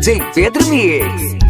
DJ Pedro Mix.